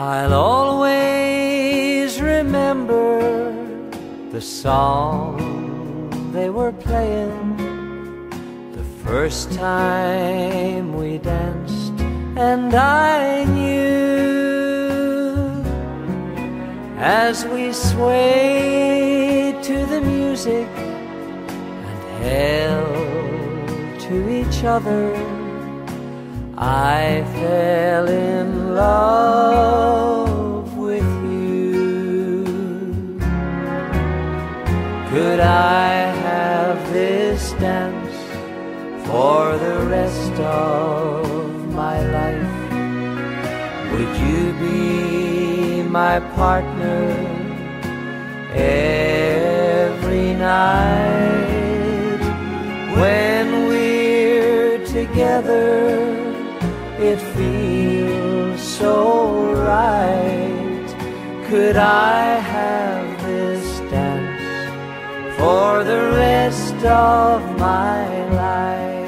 I'll always remember the song they were playing the first time we danced, and I knew as we swayed to the music and held to each other. I fell in love Could I have this dance for the rest of my life? Would you be my partner every night when we're together? it feels so right. Could I have for the rest of my life.